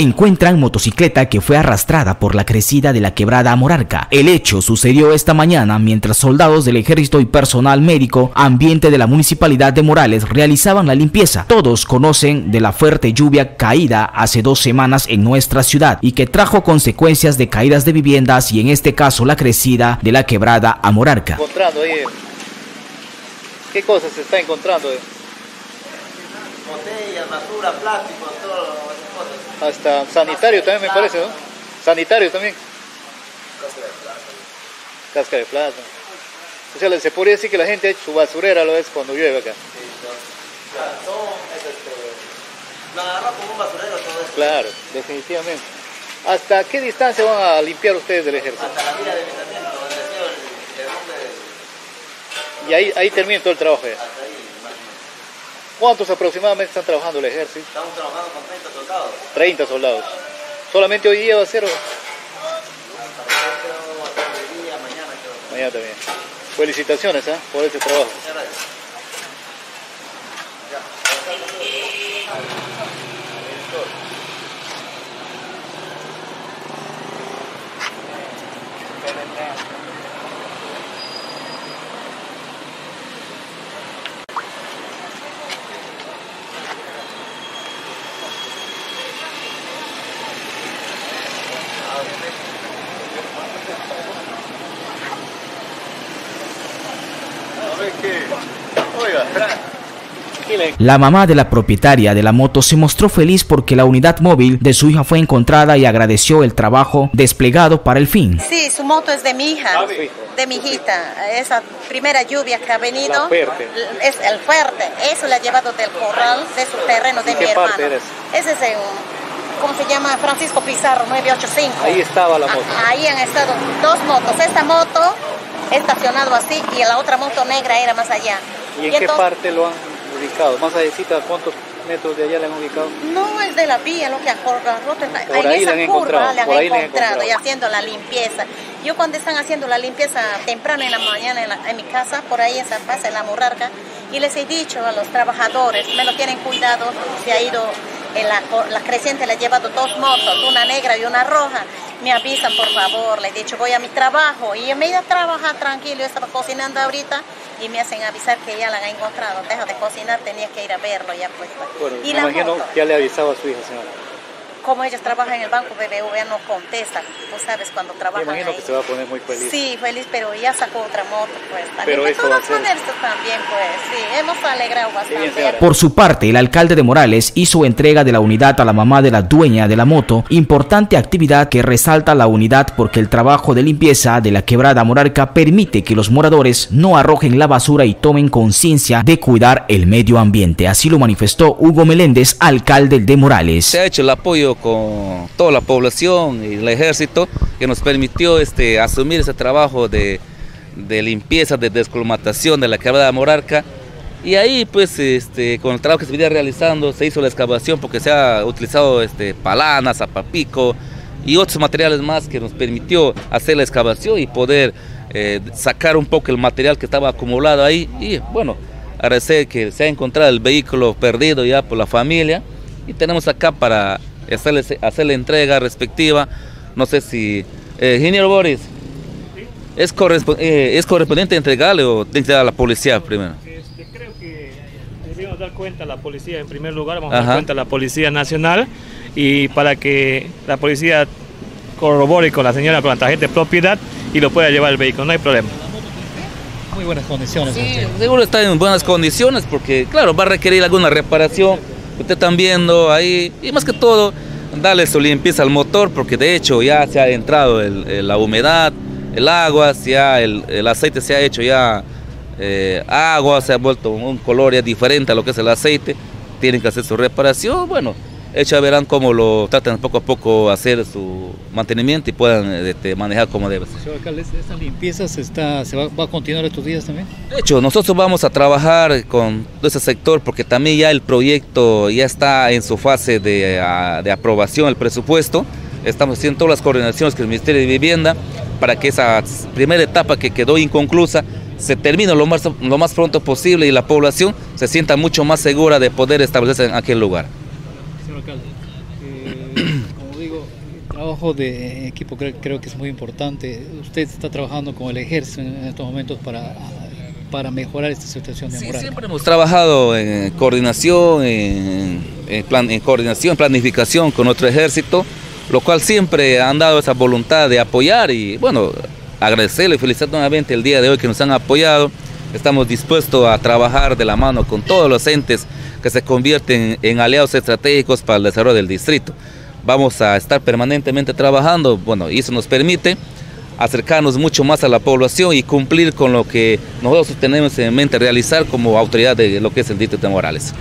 encuentran motocicleta que fue arrastrada por la crecida de la quebrada Morarca. El hecho sucedió esta mañana mientras soldados del ejército y personal médico ambiente de la municipalidad de Morales realizaban la limpieza. Todos conocen de la fuerte lluvia caída hace dos semanas en nuestra ciudad y que trajo consecuencias de caídas de viviendas y en este caso la crecida de la quebrada Amorarca. ¿Qué cosas se está encontrando? Botellas, basura, plástico, todo cosas. Hasta sanitario también me parece, ¿no? Sanitario también. Cáscara de plata. Casca de plata. O sea, se podría decir que la gente ha hecho su basurera lo es cuando llueve acá. Sí, claro, son, es este, lo agarró como un basurero todo esto. Claro, definitivamente. ¿Hasta qué distancia van a limpiar ustedes del ejército? Hasta la vía de donde ha sido el, el. Y ahí, ahí termina todo el trabajo ya. Hasta ahí, más o menos. ¿Cuántos aproximadamente están trabajando el ejército? Estamos trabajando con 30 soldados. 30 soldados. ¿Solamente hoy día va a ser o mañana también? Felicitaciones ¿eh? por este trabajo. Muchas gracias. La mamá de la propietaria de la moto se mostró feliz porque la unidad móvil de su hija fue encontrada y agradeció el trabajo desplegado para el fin. Sí, su moto es de mi hija, Ah, de mi hijita. Esa primera lluvia que ha venido La fuerte. es el fuerte. Eso la ha llevado del corral, de su terreno, de ¿En mi qué hermano. parte eres? Ese es en, ¿cómo se llama? Francisco Pizarro 985. Ahí estaba la moto. Ah, Ahí han estado dos motos. Esta moto estacionado así y la otra moto negra era más allá. ¿Y en qué entonces- parte lo han ubicado? Más allá, ¿cuántos metros de allá le han ubicado? No es de la vía lo que ha roto Por en ahí esa la han curva encontrado, le han por ahí la han encontrado y encontrado. haciendo la limpieza. Yo cuando están haciendo la limpieza temprano en la mañana en, la- en mi casa, por ahí en San Paz, en la Murarca, y les he dicho a los trabajadores, me lo tienen cuidado, se ha ido en la, la creciente, le he llevado dos motos, una negra y una roja. Me avisan, por favor, le he dicho, voy a mi trabajo. Y me he ido a trabajar tranquilo, yo estaba cocinando ahorita y me hacen avisar que ya la han encontrado. Deja de cocinar, tenía que ir a verlo ya pues. Bueno, y me la imagino ya le avisaba a su hija, señora. Como ellos trabajan en el banco BBVA no contestan, tú sabes cuando Me trabajan imagino ahí. que se va a poner muy feliz. Sí, feliz, pero ya sacó otra moto, pues. También. Pero de esto va a todas ser- maneras también, pues, sí, hemos alegrado bastante. Por su parte, el alcalde de Morales hizo entrega de la unidad a la mamá de la dueña de la moto, importante actividad que resalta la unidad porque el trabajo de limpieza de la quebrada Morarca permite que los moradores no arrojen la basura y tomen conciencia de cuidar el medio ambiente. Así lo manifestó Hugo Meléndez, alcalde de Morales. Se ha hecho el apoyo con toda la población y el ejército que nos permitió este, asumir ese trabajo de, de limpieza, de descolmatación de la quebrada Morarca. Y ahí, pues, este, con el trabajo que se venía realizando, se hizo la excavación porque se ha utilizado este, palanas, zapapico y otros materiales más que nos permitió hacer la excavación y poder eh, sacar un poco el material que estaba acumulado ahí. Y bueno, agradecer que se ha encontrado el vehículo perdido ya por la familia y tenemos acá para hacerle, hacerle entrega respectiva. No sé si, eh, ingeniero Boris, ¿es, correspo- eh, ¿es correspondiente entregarle o tiene que dar a la policía primero? Este, creo que debemos dar cuenta a la policía en primer lugar, vamos a dar cuenta a la Policía Nacional y para que la policía corrobore con la señora con la tarjeta de propiedad y lo pueda llevar el vehículo, no hay problema. Muy buenas condiciones. Sí, seguro está en buenas condiciones porque, claro, va a requerir alguna reparación. Usted están viendo ahí, y más que todo, darle su limpieza al motor porque de hecho ya se ha entrado el- la humedad, el agua, ya el, el aceite se ha hecho ya eh, agua, se ha vuelto un color ya diferente a lo que es el aceite. Tienen que hacer su reparación. Bueno, ellos verán cómo lo tratan poco a poco hacer su mantenimiento y puedan este, manejar como debe ser. Señor alcalde, ¿esta limpieza se, está, se va, va a continuar estos días también? De hecho, nosotros vamos a trabajar con ese sector porque también ya el proyecto ya está en su fase de, ah, de aprobación, el presupuesto. Estamos haciendo todas las coordinaciones con el Ministerio de Vivienda para que esa primera etapa que quedó inconclusa se termine lo más, lo más pronto posible y la población se sienta mucho más segura de poder establecerse en aquel lugar. Eh, Como digo, el trabajo de equipo creo, creo que es muy importante. Usted está trabajando con el ejército en estos momentos para, para mejorar esta situación de Sí, siempre hemos trabajado en coordinación, en, en plan, en coordinación, planificación con nuestro ejército, lo cual siempre han dado esa voluntad de apoyar y bueno, agradecerle y felicitar nuevamente el día de hoy que nos han apoyado. Estamos dispuestos a trabajar de la mano con todos los entes que se convierten en aliados estratégicos para el desarrollo del distrito. Vamos a estar permanentemente trabajando, bueno, y eso nos permite acercarnos mucho más a la población y cumplir con lo que nosotros tenemos en mente realizar como autoridad de lo que es el distrito de Morales.